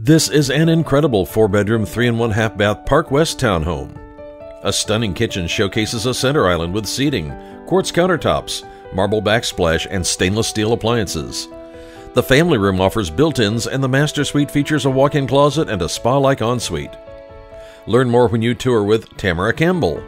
This is an incredible four bedroom, three and one half bath Parkwest townhome. A stunning kitchen showcases a center island with seating, quartz countertops, marble backsplash, and stainless steel appliances. The family room offers built ins, and the master suite features a walk in closet and a spa like ensuite. Learn more when you tour with Tamara Campbell.